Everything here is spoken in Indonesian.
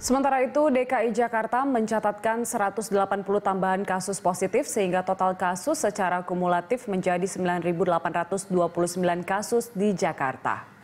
Sementara itu, DKI Jakarta mencatatkan 180 tambahan kasus positif sehingga total kasus secara kumulatif menjadi 9.829 kasus di Jakarta.